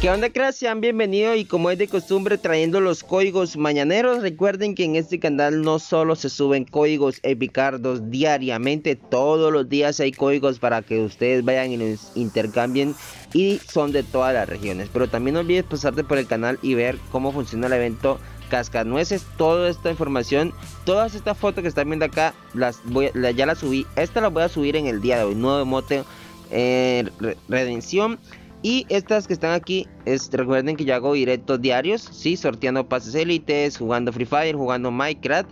¿Qué onda, cracks? Sean bienvenidos y como es de costumbre trayendo los códigos mañaneros. Recuerden que en este canal no solo se suben códigos epicardos diariamente, todos los días hay códigos para que ustedes vayan y los intercambien y son de todas las regiones. Pero también no olvides pasarte por el canal y ver cómo funciona el evento cascanueces, toda esta información, todas estas fotos que están viendo acá, las voy, ya las subí. Esta la voy a subir en el día de hoy, nuevo emote eh, redención. Y estas que están aquí, es, recuerden que yo hago directos diarios, sí, sorteando pases élites, jugando Free Fire, jugando Minecraft.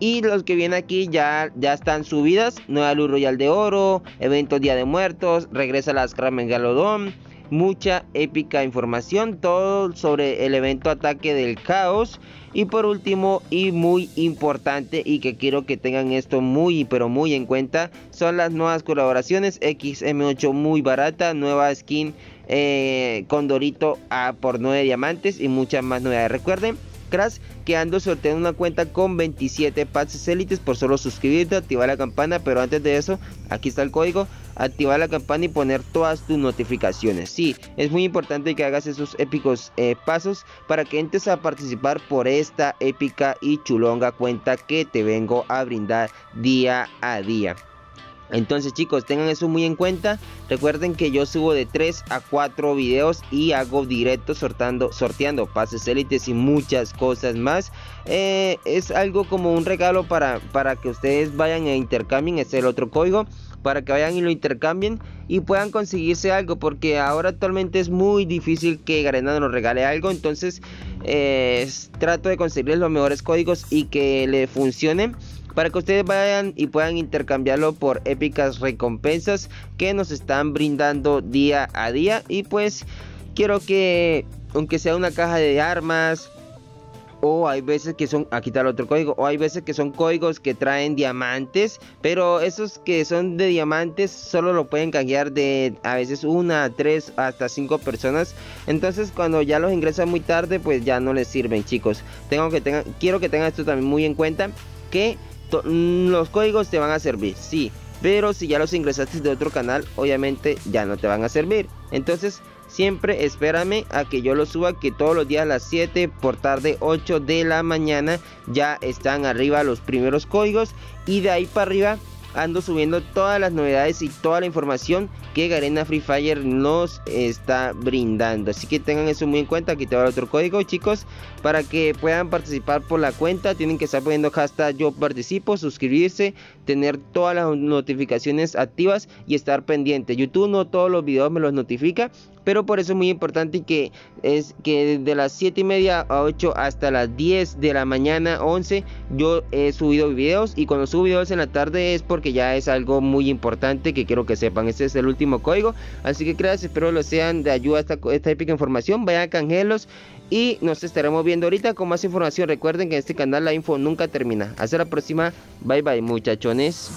Y los que vienen aquí ya, ya están subidas. Nueva Luz Royal de Oro, evento Día de Muertos, regresa la Scrap Megalodon mucha épica información, todo sobre el evento Ataque del Caos. Y por último y muy importante y que quiero que tengan esto muy pero muy en cuenta son las nuevas colaboraciones XM8 muy barata, nueva skin eh, Condorito a por 9 diamantes y muchas más novedades. Recuerden Crash que ando sorteando una cuenta con 27 pases élites por solo suscribirte, activar la campana, pero antes de eso, aquí está el código, activar la campana y poner todas tus notificaciones. Sí, es muy importante que hagas esos épicos eh, pasos para que entres a participar por esta épica y chulonga cuenta que te vengo a brindar día a día. Entonces chicos, tengan eso muy en cuenta. Recuerden que yo subo de 3 a 4 videos y hago directos sortando, sorteando pases élites y muchas cosas más. Eh, es algo como un regalo para, para que ustedes vayan e intercambien. Este es el otro código. Para que vayan y lo intercambien y puedan conseguirse algo. Porque ahora actualmente es muy difícil que Garena nos regale algo. Entonces eh, trato de conseguirles los mejores códigos y que le funcionen para que ustedes vayan y puedan intercambiarlo por épicas recompensas que nos están brindando día a día. Y pues quiero que aunque sea una caja de armas o hay veces que son aquí está el otro código o hay veces que son códigos que traen diamantes pero esos que son de diamantes solo lo pueden canjear de a veces una tres hasta cinco personas. Entonces cuando ya los ingresan muy tarde pues ya no les sirven chicos. Tengo que tengan quiero que tengan esto también muy en cuenta que los códigos te van a servir, sí. Pero si ya los ingresaste de otro canal, obviamente ya no te van a servir. Entonces, siempre espérame a que yo lo suba, que todos los días a las 7, por tarde 8 de la mañana, ya están arriba los primeros códigos. Y de ahí para arriba ando subiendo todas las novedades y toda la información que Garena Free Fire nos está brindando. Así que tengan eso muy en cuenta. Aquí te va otro código, chicos, para que puedan participar por la cuenta. Tienen que estar poniendo hashtag yo participo, suscribirse, tener todas las notificaciones activas y estar pendiente. YouTube no todos los videos me los notifica, pero por eso es muy importante que es que de las 7 y media a 8 hasta las 10 de la mañana 11 yo he subido videos y cuando subo videos en la tarde es porque ya es algo muy importante que quiero que sepan. Este es el último código así que gracias espero lo sean de ayuda esta, esta épica información. Vayan a canjelos y nos estaremos viendo ahorita con más información. Recuerden que en este canal la info nunca termina. Hasta la próxima. Bye bye muchachones